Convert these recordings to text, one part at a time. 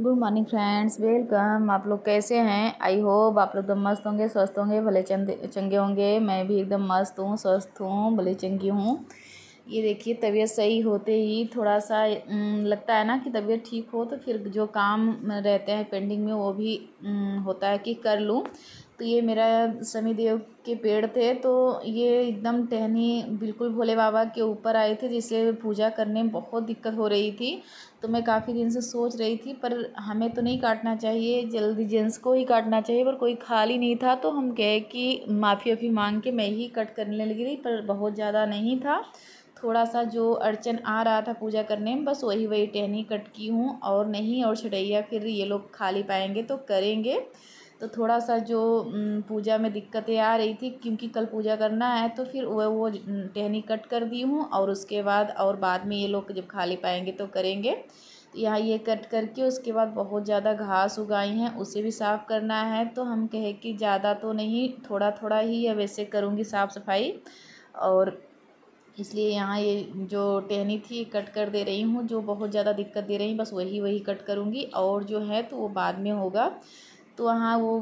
Good morning friends welcome आप लोग कैसे हैं? आई होप आप लोग एकदम मस्त होंगे, स्वस्थ होंगे, भले चंदे, चंगे होंगे। मैं भी एकदम मस्त हूँ, स्वस्थ हूँ, भले चंगी हूँ। ये देखिए, तबीयत सही होते ही थोड़ा सा लगता है ना कि तबीयत ठीक हो तो फिर जो काम रहते हैं पेंडिंग में, वो भी होता है कि कर लूँ। तो ये मेरा शनि देव के पेड़ थे तो ये एकदम टहनी बिल्कुल भोले बाबा के ऊपर आए थे जिसे पूजा करने में बहुत दिक्कत हो रही थी। तो मैं काफ़ी दिन से सोच रही थी, पर हमें तो नहीं काटना चाहिए, जल्दी जेंट्स को ही काटना चाहिए, पर कोई खाली नहीं था तो हम गए कि माफ़ी वाफ़ी मांग के मैं ही कट करने लगी रही, पर बहुत ज़्यादा नहीं था। थोड़ा सा जो अड़चन आ रहा था पूजा करने में, बस वही वही टहनी कट की हूँ, और नहीं, और छटैया फिर ये लोग खाली पाएँगे तो करेंगे। तो थोड़ा सा जो पूजा में दिक्कतें आ रही थी, क्योंकि कल पूजा करना है तो फिर वह वो टहनी कट कर दी हूँ और उसके बाद, और बाद में ये लोग जब खाली पाएँगे तो करेंगे। तो यहाँ ये कट करके उसके बाद बहुत ज़्यादा घास उगाई हैं, उसे भी साफ़ करना है तो हम कहे कि ज़्यादा तो नहीं थोड़ा थोड़ा ही या वैसे करूँगी साफ़ सफ़ाई और इसलिए यहाँ ये जो टहनी थी कट कर दे रही हूँ, जो बहुत ज़्यादा दिक्कत दे रही बस वही वही कट करूँगी और जो है तो वो बाद में होगा। तो वहाँ वो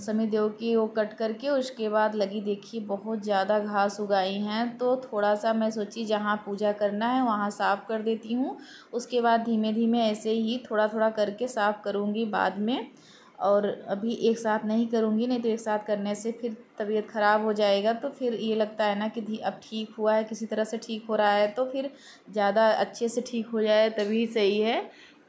समी देव की वो कट करके उसके बाद लगी देखिए बहुत ज़्यादा घास उगाई हैं। तो थोड़ा सा मैं सोची जहाँ पूजा करना है, वहाँ साफ़ कर देती हूँ। उसके बाद धीमे धीमे ऐसे ही थोड़ा थोड़ा करके साफ़ करूँगी बाद में। और अभी एक साथ नहीं करूँगी, नहीं तो एक साथ करने से फिर तबीयत ख़राब हो जाएगा। तो फिर ये लगता है ना कि अब ठीक हुआ है, किसी तरह से ठीक हो रहा है तो फिर ज़्यादा अच्छे से ठीक हो जाए तभी सही है।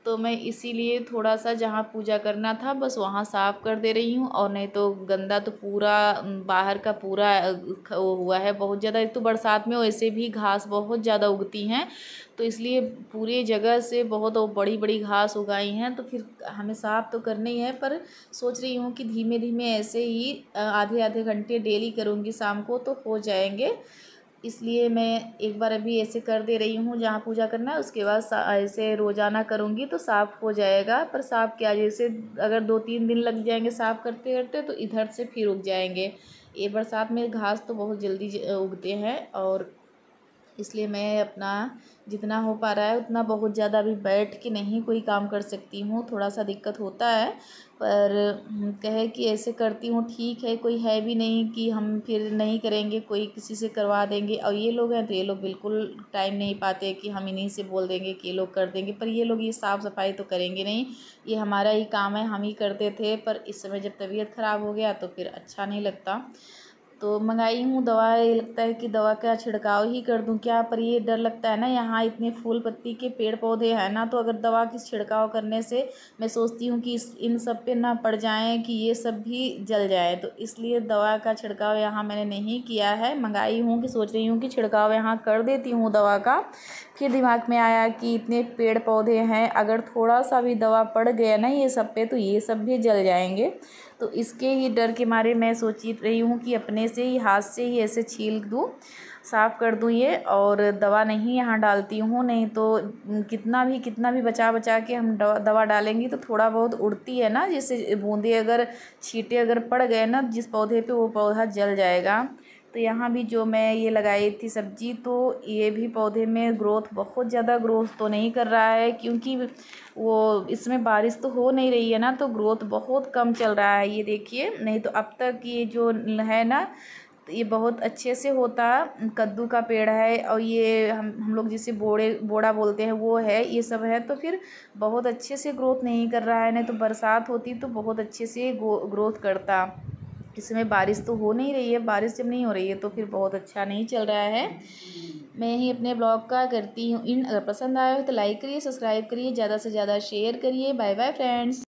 तो मैं इसीलिए थोड़ा सा जहाँ पूजा करना था, बस वहाँ साफ़ कर दे रही हूँ और नहीं तो गंदा तो पूरा बाहर का पूरा वो हुआ है बहुत ज़्यादा। एक तो बरसात में वैसे भी घास बहुत ज़्यादा उगती हैं तो इसलिए पूरी जगह से बहुत बड़ी बड़ी घास उगाई हैं तो फिर हमें साफ़ तो करना ही पर सोच रही हूँ कि धीमे धीमे ऐसे ही आधे आधे घंटे डेली करूँगी शाम को तो हो जाएँगे। इसलिए मैं एक बार अभी ऐसे कर दे रही हूँ, जहाँ पूजा करना है, उसके बाद ऐसे रोज़ाना करूँगी तो साफ़ हो जाएगा। पर साफ़ क्या, जैसे अगर दो तीन दिन लग जाएँगे साफ़ करते करते तो इधर से फिर उग जाएँगे। ये बरसात में घास तो बहुत जल्दी उगते हैं और इसलिए मैं अपना जितना हो पा रहा है उतना बहुत ज़्यादा अभी बैठ के नहीं कोई काम कर सकती हूँ। थोड़ा सा दिक्कत होता है, पर कहे कि ऐसे करती हूँ, ठीक है, कोई है भी नहीं कि हम फिर नहीं करेंगे, कोई किसी से करवा देंगे। और ये लोग हैं तो ये लोग बिल्कुल टाइम नहीं पाते कि हम इन्हीं से बोल देंगे कि ये लोग कर देंगे, पर ये लोग ये साफ़ सफ़ाई तो करेंगे नहीं। ये हमारा ही काम है, हम ही करते थे, पर इस समय जब तबीयत ख़राब हो गया तो फिर अच्छा नहीं लगता। तो मंगाई हूँ दवा, ये लगता है कि दवा का छिड़काव ही कर दूँ क्या? पर ये डर लगता है ना, यहाँ इतने फूल पत्ती के पेड़ पौधे हैं ना तो अगर दवा की छिड़काव करने से मैं सोचती हूँ कि इस, इन सब पे ना पड़ जाएँ कि ये सब भी जल जाए तो इसलिए दवा का छिड़काव यहाँ मैंने नहीं किया है। मंगाई हूँ कि सोच रही हूँ कि छिड़काव यहाँ कर देती हूँ दवा का। फिर दिमाग में आया कि इतने पेड़ पौधे हैं, अगर थोड़ा सा भी दवा पड़ गया ना ये सब पे तो ये सब भी जल जाएँगे। तो इसके ही डर के मारे मैं सोच रही हूँ कि अपने से ही, हाथ से ही ऐसे छील दूँ, साफ़ कर दूँ ये और दवा नहीं यहाँ डालती हूँ, नहीं तो कितना भी कितना भी बचा बचा के हम दवा डालेंगे तो थोड़ा बहुत उड़ती है ना, जैसे बूंदे अगर, छीटे अगर पड़ गए ना, जिस पौधे पे वो पौधा जल जाएगा। तो यहाँ भी जो मैं ये लगाई थी सब्ज़ी तो ये भी पौधे में ग्रोथ बहुत ज़्यादा ग्रोथ तो नहीं कर रहा है, क्योंकि वो इसमें बारिश तो हो नहीं रही है ना तो ग्रोथ बहुत कम चल रहा है, ये देखिए। नहीं तो अब तक ये जो है ना तो ये बहुत अच्छे से होता, कद्दू का पेड़ है और ये हम हम लोग जिसे बोड़े, बोड़ा बोलते हैं, वो है, ये सब है तो फिर बहुत अच्छे से ग्रोथ नहीं कर रहा है, नहीं तो बरसात होती तो बहुत अच्छे से ग्रोथ करता। इस समय बारिश तो हो नहीं रही है, बारिश जब नहीं हो रही है तो फिर बहुत अच्छा नहीं चल रहा है। मैं ही अपने ब्लॉग का करती हूँ, इन अगर पसंद आया हो तो लाइक करिए, सब्सक्राइब करिए, ज़्यादा से ज़्यादा शेयर करिए। Bye bye friends.